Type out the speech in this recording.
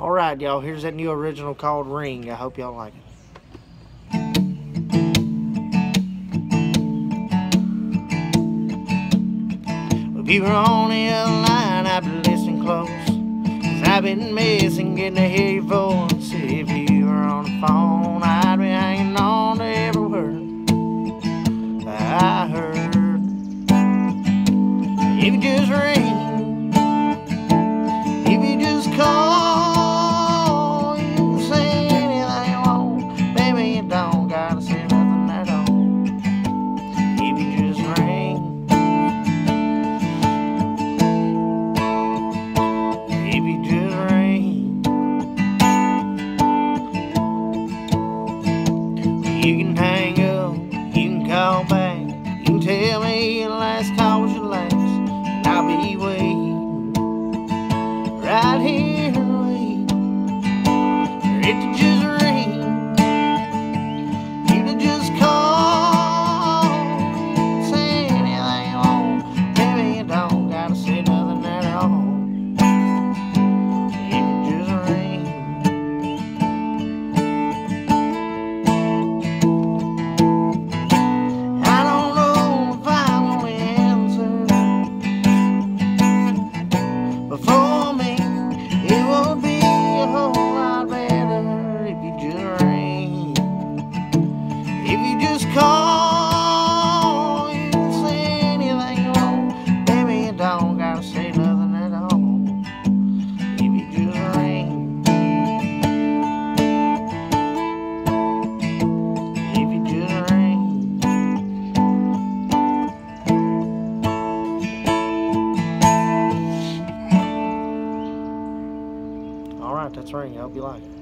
All right, y'all. Here's that new original called Ring. I hope y'all like it. If you were on the line, I'd be listening close. Cause I've been missing, getting to hear your voice. If you were on the phone, I'd be hanging on to every word I heard. If You just ring. you can hang. right, that's right, I'll be live.